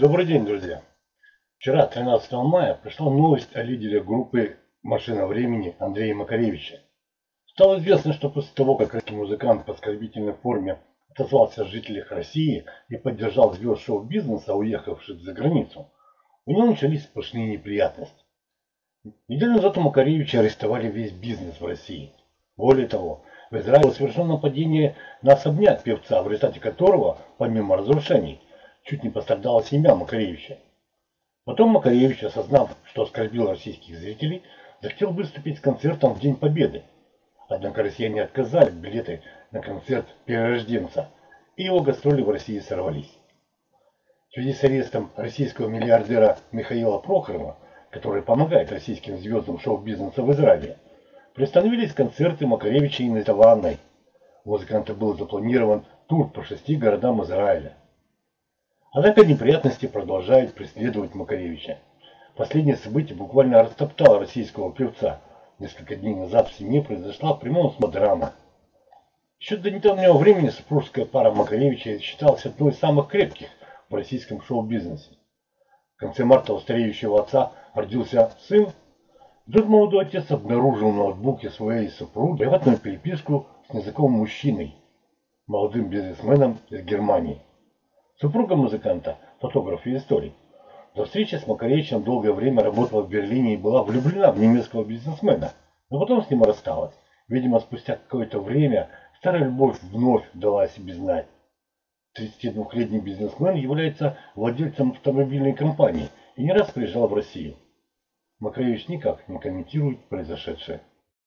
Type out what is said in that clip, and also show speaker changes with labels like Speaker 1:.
Speaker 1: Добрый день, друзья! Вчера, 13 мая, пришла новость о лидере группы «Машина времени» Андрее Макаревиче. Стало известно, что после того, как русский музыкант в оскорбительной форме отозвался о жителях России и поддержал звезд шоу-бизнеса, уехавших за границу, у него начались сплошные неприятности. Неделю назад у Макаревича арестовали весь бизнес в России. Более того, в Израиле было совершено нападение на особняк певца, в результате которого, помимо разрушений, чуть не пострадала семья Макаревича. Потом Макаревич, осознав, что оскорбил российских зрителей, захотел выступить с концертом в День Победы. Однако россияне отказали билеты на концерт перерожденца, и его гастроли в России сорвались. В связи с арестом российского миллиардера Михаила Прохорова, который помогает российским звездам шоу-бизнеса в Израиле, приостановились концерты Макаревича и Нетаванной. У музыканта был запланирован тур по шести городам Израиля. Однако неприятности продолжают преследовать Макаревича. Последнее событие буквально растоптало российского певца. Несколько дней назад в семье произошла в прямом смысле драма. Еще до недавнего времени супружеская пара Макаревича считалась одной из самых крепких в российском шоу-бизнесе. В конце марта у стареющего отца родился сын. Вдруг молодой отец обнаружил в ноутбуке своей супруги приватную переписку с незнакомым мужчиной, молодым бизнесменом из Германии. Супруга музыканта, фотограф и историк. До встречи с Макаревичем долгое время работала в Берлине и была влюблена в немецкого бизнесмена, но потом с ним рассталась. Видимо, спустя какое-то время старая любовь вновь дала о себе знать. 32-летний бизнесмен является владельцем автомобильной компании и не раз приезжал в Россию. Макаревич никак не комментирует произошедшее.